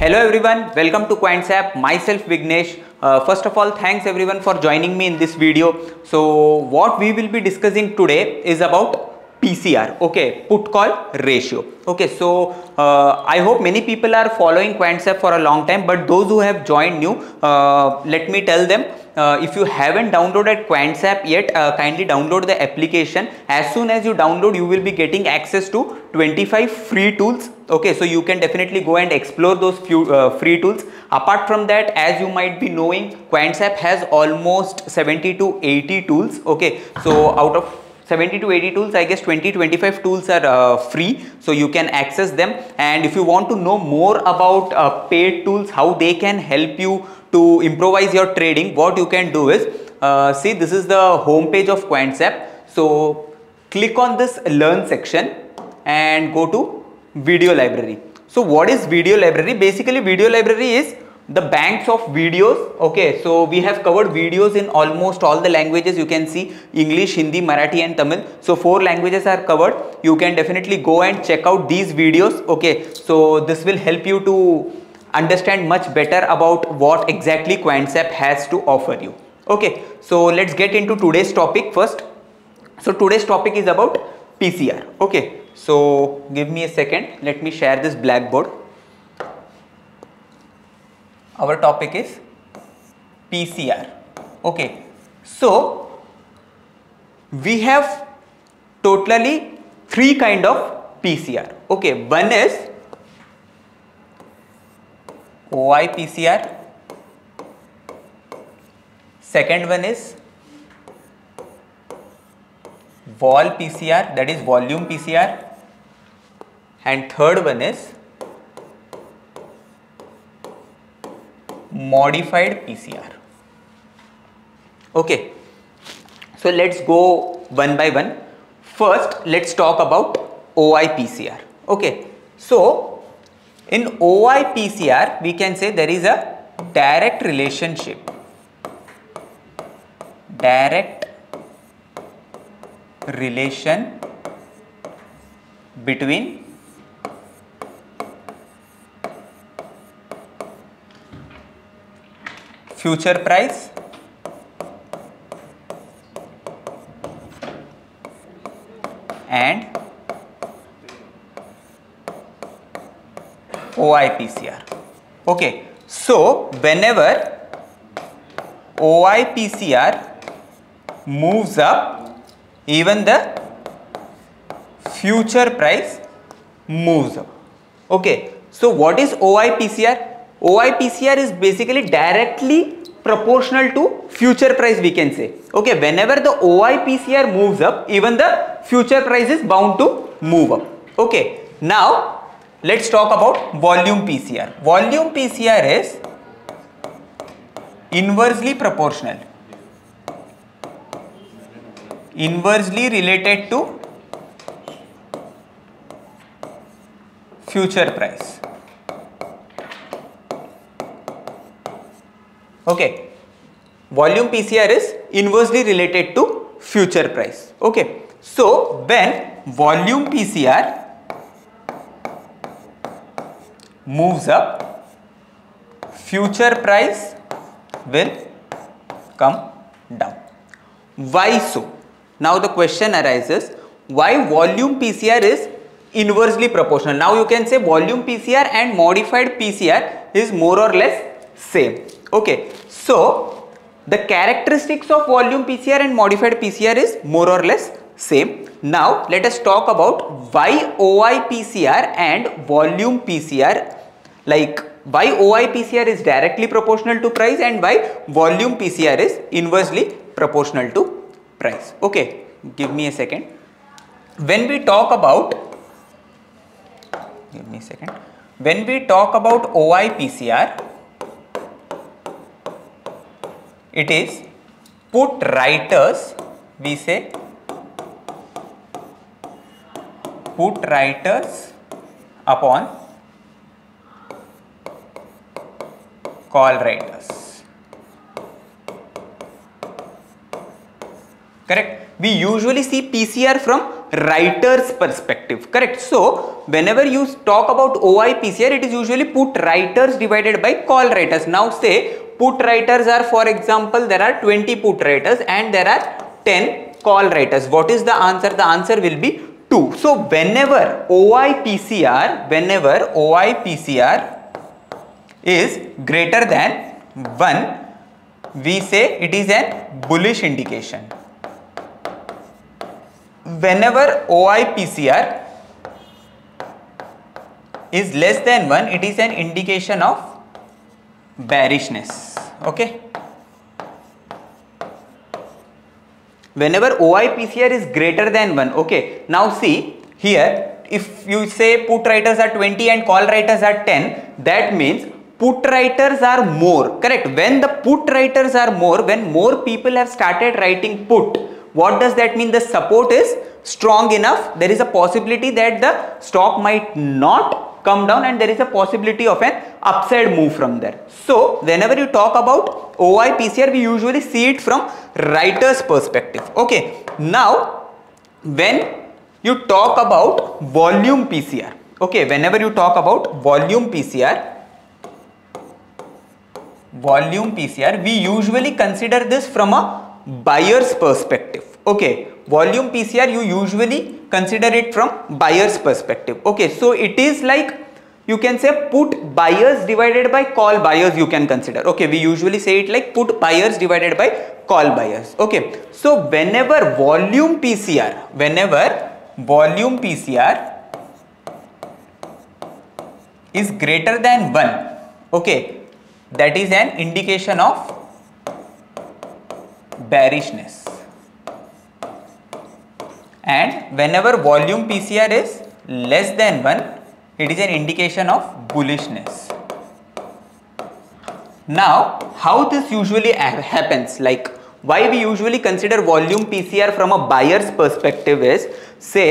Hello everyone, welcome to Quantsapp. Myself Vignesh. Uh, first of all, thanks everyone for joining me in this video. So, what we will be discussing today is about PCR, okay, put call ratio. Okay, so uh, I hope many people are following Quantsapp for a long time, but those who have joined new, uh, let me tell them uh, if you haven't downloaded Quantsapp yet, uh, kindly download the application. As soon as you download, you will be getting access to 25 free tools. Okay, so you can definitely go and explore those few uh, free tools. Apart from that, as you might be knowing, Quantsapp has almost 70 to 80 tools. Okay, so out of 70 to 80 tools i guess 20 25 tools are uh, free so you can access them. And if you want to know more about uh, paid tools how they can help you to improvise your trading what you can do is uh, see this is the home page of Quantsapp so click on this learn section and go to video library. So what is video library? Basically video library is the banks of videos okay so we have covered videos in almost all the languages. You can see english hindi marathi and tamil. So four languages are covered. You can definitely go and check out these videos okay. So this will help you to understand much better about what exactly quantsapp has to offer you okay. So let's get into today's topic first. So today's topic is about pcr okay. So give me a second. Let me share this blackboard our topic is PCR. Okay, so we have totally three kind of PCR. Okay, one is OI PCR, second one is vol PCR that is volume PCR and third one is modified PCR. Okay, so let's go one by one. First, let's talk about OI PCR. Okay, so in OI PCR, we can say there is a direct relationship, direct relation between future price and OIPCR. Okay, so whenever OIPCR moves up, even the future price moves up. Okay, so what is OIPCR? OIPCR is basically directly proportional to future price we can say. Okay, whenever the OIPCR moves up, even the future price is bound to move up. Okay, now let's talk about volume PCR. Volume PCR is inversely proportional, inversely related to future price. Okay. Volume pcr is inversely related to future price. Okay. So when volume pcr moves up future price will come down. Why so? Now the question arises why volume pcr is inversely proportional? Now you can say volume pcr and modified pcr is more or less same. Okay so the characteristics of volume PCR and modified PCR is more or less same. Now let us talk about why OI PCR and volume PCR like why OI PCR is directly proportional to price and why volume PCR is inversely proportional to price. Okay, give me a second. When we talk about, give me a second. When we talk about OI PCR, it is put writers we say put writers upon call writers. Correct? We usually see pcr from writer's perspective correct? So whenever you talk about OI PCR it is usually put writers divided by call writers. Now say put writers are for example there are 20 put writers and there are 10 call writers. What is the answer? The answer will be 2 so whenever oipcr whenever oipcr is greater than 1 we say it is a bullish indication. Whenever oipcr is less than 1 it is an indication of bearishness okay? Whenever OI PCR is greater than 1 okay? Now see here if you say put writers are 20 and call writers are 10 that means put writers are more correct? When the put writers are more when more people have started writing put what does that mean? The support is strong enough there is a possibility that the stock might not come down and there is a possibility of an upside move from there. So whenever you talk about OI PCR we usually see it from writer's perspective. Okay. Now when you talk about volume PCR okay whenever you talk about volume PCR volume PCR we usually consider this from a buyer's perspective okay volume PCR you usually consider it from buyer's perspective. Okay so it is like you can say put buyers divided by call buyers you can consider. Okay we usually say it like put buyers divided by call buyers. Okay so whenever volume PCR whenever volume PCR is greater than 1 okay that is an indication of bearishness and whenever volume PCR is less than 1 it is an indication of bullishness. Now how this usually happens? Like why we usually consider volume PCR from a buyer's perspective is say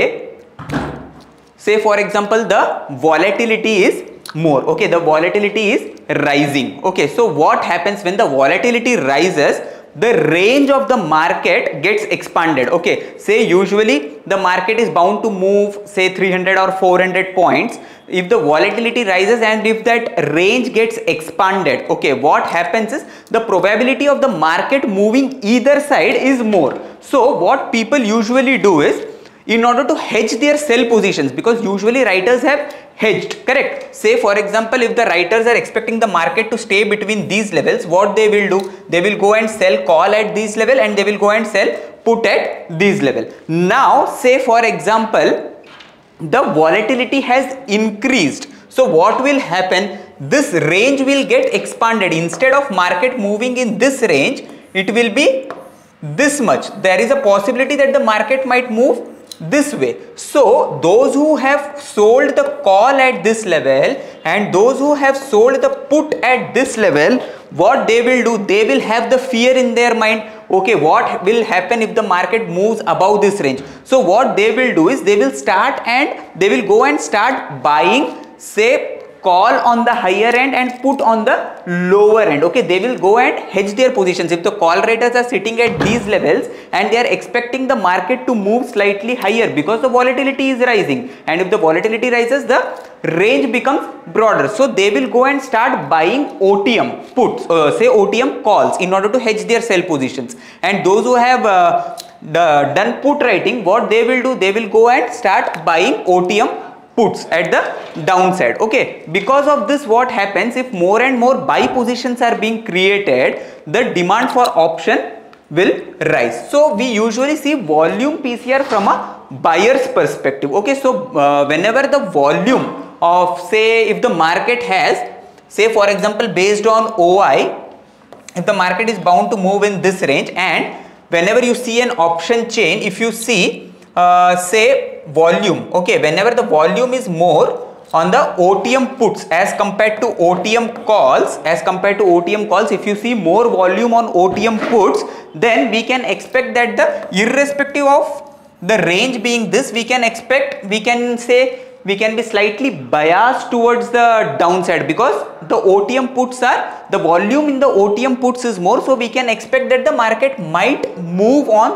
say for example the volatility is more okay? The volatility is rising okay? So what happens when the volatility rises the range of the market gets expanded. Okay say usually the market is bound to move say 300 or 400 points. If the volatility rises and if that range gets expanded okay what happens is the probability of the market moving either side is more. So what people usually do is in order to hedge their sell positions because usually writers have hedged. Correct. Say for example if the writers are expecting the market to stay between these levels what they will do? They will go and sell call at this level and they will go and sell put at this level. Now say for example the volatility has increased. So what will happen? This range will get expanded. Instead of market moving in this range it will be this much. There is a possibility that the market might move this way. So those who have sold the call at this level and those who have sold the put at this level, what they will do, they will have the fear in their mind, okay, what will happen if the market moves above this range. So what they will do is they will start and they will go and start buying say call on the higher end and put on the lower end. Okay they will go and hedge their positions. If the call writers are sitting at these levels and they are expecting the market to move slightly higher because the volatility is rising and if the volatility rises the range becomes broader. So they will go and start buying OTM puts uh, say OTM calls in order to hedge their sell positions. And those who have uh, done put writing what they will do they will go and start buying OTM puts at the downside okay? Because of this what happens if more and more buy positions are being created the demand for option will rise. So we usually see volume pcr from a buyer's perspective okay? So uh, whenever the volume of say if the market has say for example based on oi if the market is bound to move in this range and whenever you see an option chain if you see uh, say volume. Okay whenever the volume is more on the OTM puts as compared to OTM calls as compared to OTM calls if you see more volume on OTM puts then we can expect that the irrespective of the range being this we can expect we can say we can be slightly biased towards the downside because the OTM puts are the volume in the OTM puts is more so we can expect that the market might move on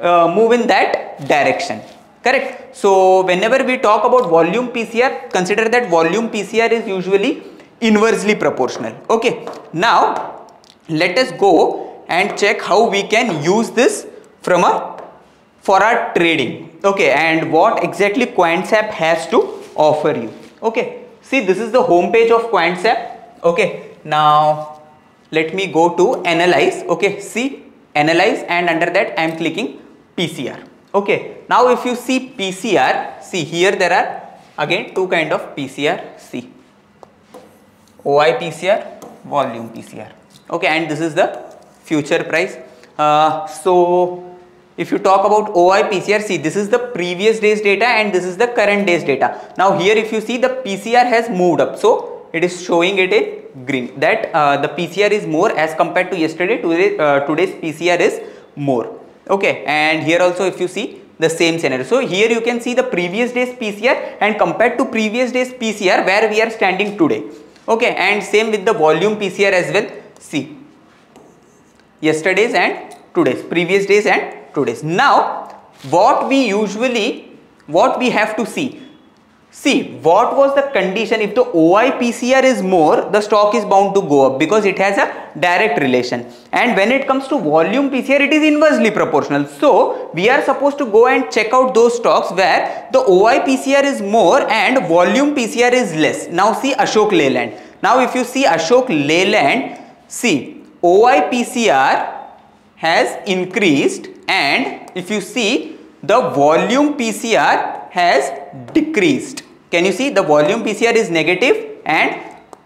uh, move in that direction correct. So whenever we talk about volume pcr consider that volume pcr is usually inversely proportional. Okay. Now let us go and check how we can use this from a for our trading. Okay. And what exactly quantsapp has to offer you. Okay. See this is the home page of quantsapp okay. Now let me go to analyze. Okay. See analyze and under that i am clicking pcr okay now if you see pcr see here there are again two kind of pcr see oi pcr volume pcr okay and this is the future price uh, so if you talk about OI PCR, see this is the previous day's data and this is the current day's data. Now here if you see the PCR has moved up. So it is showing it in green that uh, the PCR is more as compared to yesterday. Today, uh, today's PCR is more. Okay and here also if you see the same scenario. So here you can see the previous day's PCR and compared to previous day's PCR where we are standing today. Okay and same with the volume PCR as well. See yesterday's and today's previous days and today's. Now, what we usually, what we have to see, see what was the condition if the OI PCR is more, the stock is bound to go up because it has a direct relation. And when it comes to volume PCR, it is inversely proportional. So, we are supposed to go and check out those stocks where the OI PCR is more and volume PCR is less. Now, see Ashok Leyland. Now, if you see Ashok Leyland, see OI PCR has increased and if you see the volume PCR has decreased. Can you see the volume PCR is negative and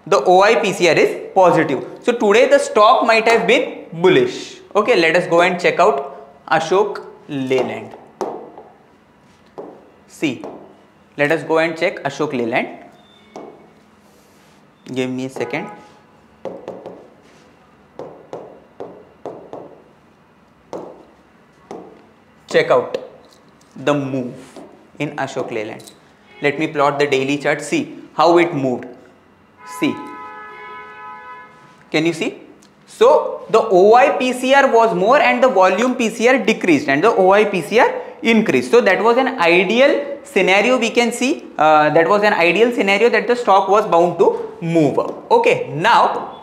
the OI PCR is positive. So today the stock might have been bullish. Okay, let us go and check out Ashok Leyland. See, let us go and check Ashok Leyland. Give me a second. check out the move in Ashok Leyland. Let me plot the daily chart. See how it moved. See. Can you see? So the OI PCR was more and the volume PCR decreased and the OI PCR increased. So that was an ideal scenario we can see. Uh, that was an ideal scenario that the stock was bound to move up. Okay. Now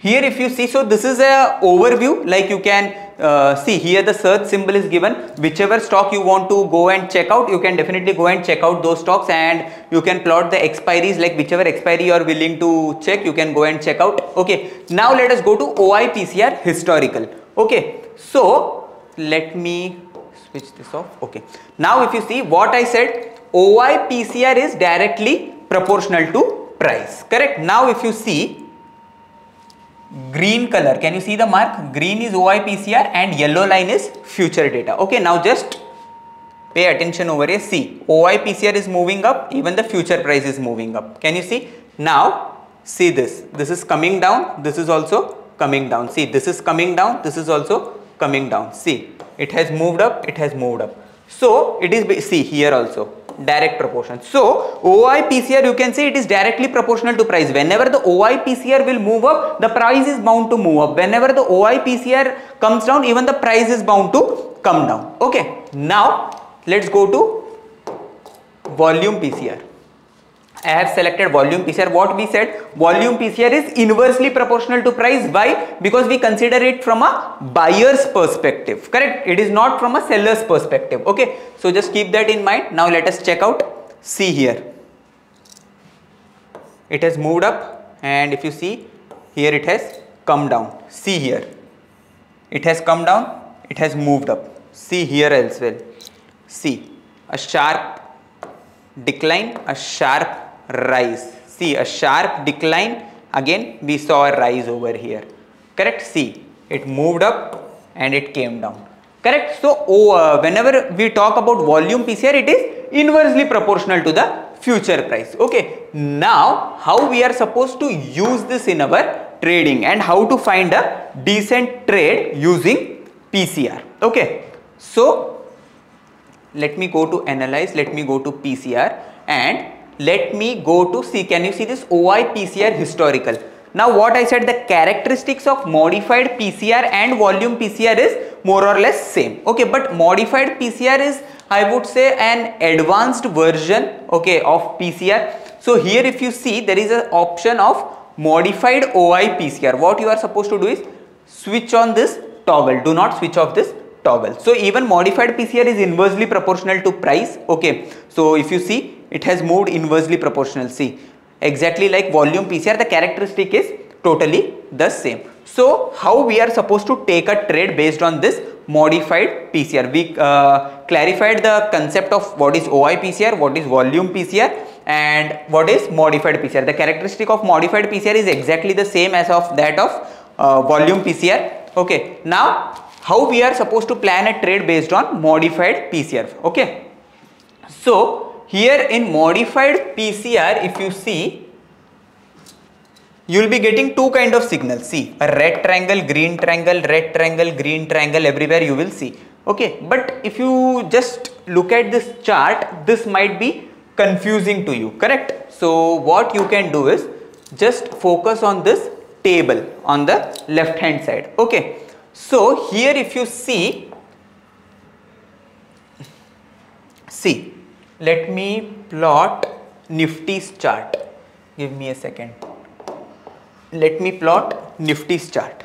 here if you see, so this is a overview like you can uh, see here the search symbol is given. Whichever stock you want to go and check out you can definitely go and check out those stocks and you can plot the expiries. Like whichever expiry you are willing to check you can go and check out. Okay now let us go to OI PCR historical. Okay so let me switch this off. Okay now if you see what I said OI PCR is directly proportional to price. Correct? Now if you see green color. Can you see the mark? Green is OIPCR and yellow line is future data. Okay now just pay attention over here. See OIPCR is moving up. Even the future price is moving up. Can you see? Now see this. This is coming down. This is also coming down. See this is coming down. This is also coming down. See it has moved up. It has moved up. So it is see here also direct proportion. So OI PCR you can say it is directly proportional to price. Whenever the OI PCR will move up, the price is bound to move up. Whenever the OI PCR comes down, even the price is bound to come down. Okay. Now let's go to volume PCR. I have selected volume PCR. What we said, volume PCR is inversely proportional to price. Why? Because we consider it from a buyer's perspective. Correct? It is not from a seller's perspective. Okay. So just keep that in mind. Now let us check out. See here. It has moved up and if you see here it has come down. See here. It has come down. It has moved up. See here as well. See a sharp decline, a sharp rise. See a sharp decline again we saw a rise over here. Correct? See it moved up and it came down. Correct? So oh, uh, whenever we talk about volume PCR it is inversely proportional to the future price. Okay. Now how we are supposed to use this in our trading and how to find a decent trade using PCR. Okay. So let me go to analyze, let me go to PCR and let me go to see can you see this OI PCR historical Now what I said the characteristics of modified PCR and volume PCR is more or less same. Okay, but modified PCR is I would say an advanced version okay of PCR. So here if you see there is an option of modified OI PCR. What you are supposed to do is switch on this toggle. Do not switch off this toggle. So even modified PCR is inversely proportional to price. Okay. So if you see it has moved inversely proportional. See exactly like volume PCR the characteristic is totally the same. So how we are supposed to take a trade based on this modified PCR. We uh, clarified the concept of what is OI PCR, what is volume PCR and what is modified PCR. The characteristic of modified PCR is exactly the same as of that of uh, volume PCR. Okay. Now how we are supposed to plan a trade based on modified PCR. Okay. So here in modified PCR if you see you will be getting two kind of signals. See a red triangle green triangle red triangle green triangle everywhere you will see. Okay but if you just look at this chart this might be confusing to you correct? So what you can do is just focus on this table on the left hand side. Okay so here if you see see let me plot nifty's chart. Give me a second. Let me plot Nifty's chart.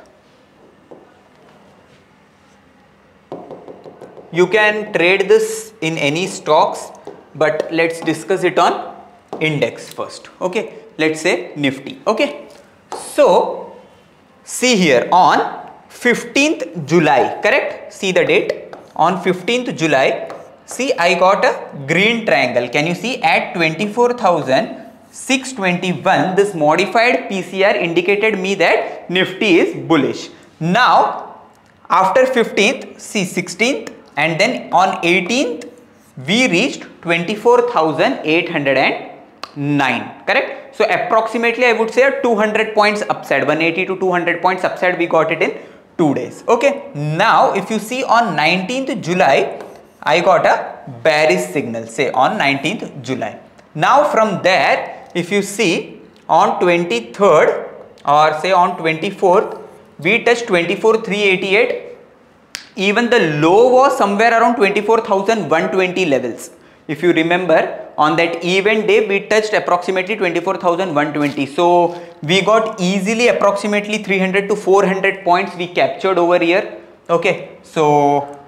You can trade this in any stocks but let's discuss it on index first. Okay let's say nifty. Okay so see here on 15th july correct? See the date? On 15th july see i got a green triangle can you see at 24000 621 this modified PCR indicated me that Nifty is bullish. Now after 15th see 16th and then on 18th we reached 24,809 correct. So approximately I would say a 200 points upside 180 to 200 points upside we got it in 2 days okay. Now if you see on 19th July I got a bearish signal say on 19th July. Now from there if you see on 23rd or say on 24th we touched 24388 even the low was somewhere around 24120 levels. If you remember on that event day we touched approximately 24120 so we got easily approximately 300 to 400 points we captured over here. Okay so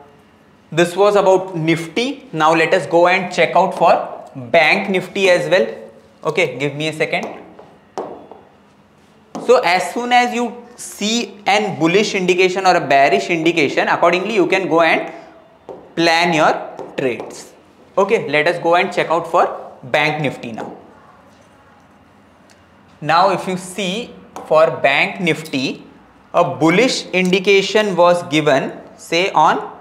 this was about nifty. Now let us go and check out for bank nifty as well. Okay give me a second. So as soon as you see an bullish indication or a bearish indication accordingly you can go and plan your trades. Okay let us go and check out for bank nifty now. Now if you see for bank nifty a bullish indication was given say on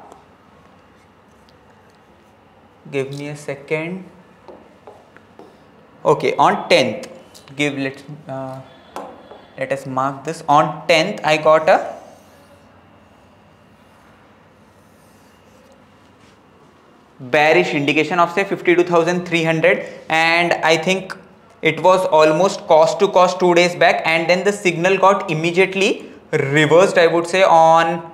give me a second. Okay on 10th give let uh, let us mark this. On 10th I got a bearish indication of say 52,300 and I think it was almost cost to cost two days back and then the signal got immediately reversed I would say on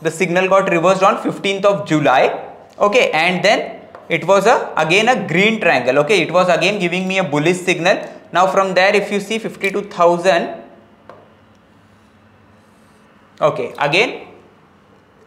the signal got reversed on 15th of July okay and then it was a again a green triangle. Okay it was again giving me a bullish signal. Now from there if you see 52000 okay again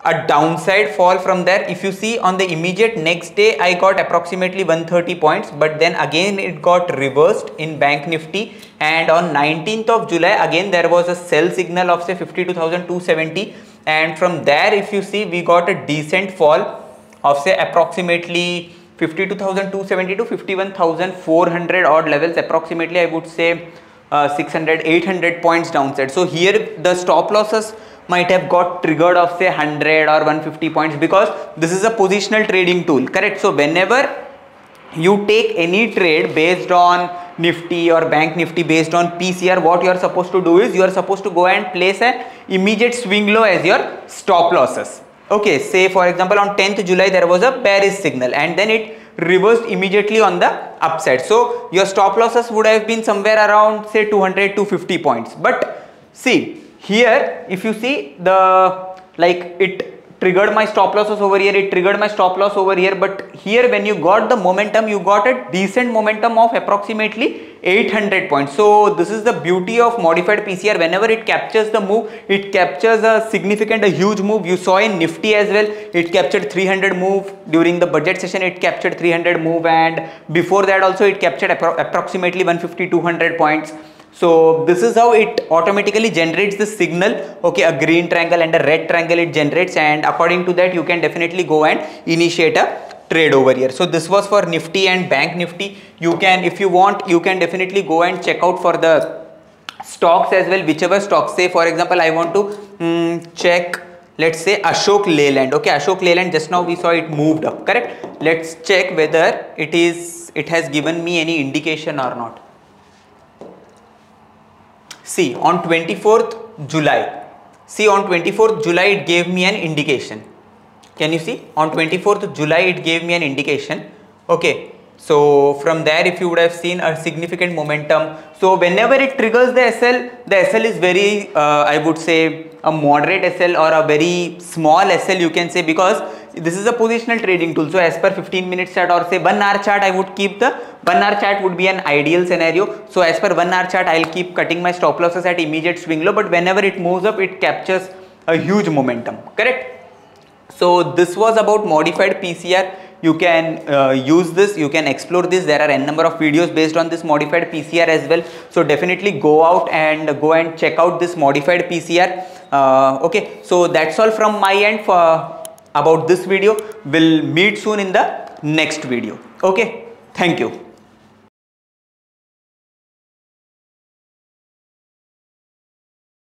a downside fall from there. If you see on the immediate next day i got approximately 130 points but then again it got reversed in bank nifty. And on 19th of july again there was a sell signal of say 52270 and from there if you see we got a decent fall of say approximately 52,270 to 51,400 odd levels approximately I would say uh, 600 800 points downside. So here the stop losses might have got triggered of say 100 or 150 points because this is a positional trading tool correct? So whenever you take any trade based on nifty or bank nifty based on pcr what you are supposed to do is you are supposed to go and place an immediate swing low as your stop losses okay say for example on 10th july there was a bearish signal and then it reversed immediately on the upside. So your stop losses would have been somewhere around say 200 to 50 points. But see here if you see the like it triggered my stop losses over here it triggered my stop loss over here but here when you got the momentum you got a decent momentum of approximately 800 points. So this is the beauty of modified pcr whenever it captures the move it captures a significant a huge move. You saw in nifty as well it captured 300 move. During the budget session it captured 300 move and before that also it captured appro approximately 150 200 points so this is how it automatically generates the signal. Okay a green triangle and a red triangle it generates and according to that you can definitely go and initiate a trade over here. So this was for nifty and bank nifty. You can if you want you can definitely go and check out for the stocks as well. Whichever stocks say for example i want to um, check let's say ashok leyland. Okay ashok leyland just now we saw it moved up correct? Let's check whether it is it has given me any indication or not see on 24th July. See on 24th July it gave me an indication. Can you see? On 24th July it gave me an indication. Okay. So from there if you would have seen a significant momentum. So whenever it triggers the SL the SL is very uh, I would say a moderate SL or a very small SL you can say because this is a positional trading tool. So as per 15 minutes chart or say 1 hour chart I would keep the 1 hour chart would be an ideal scenario. So as per 1 hour chart I'll keep cutting my stop losses at immediate swing low but whenever it moves up it captures a huge momentum. Correct? So this was about modified PCR you can uh, use this you can explore this. There are n number of videos based on this modified PCR as well. So definitely go out and go and check out this modified PCR uh, okay. So that's all from my end for about this video. We'll meet soon in the next video. Okay? Thank you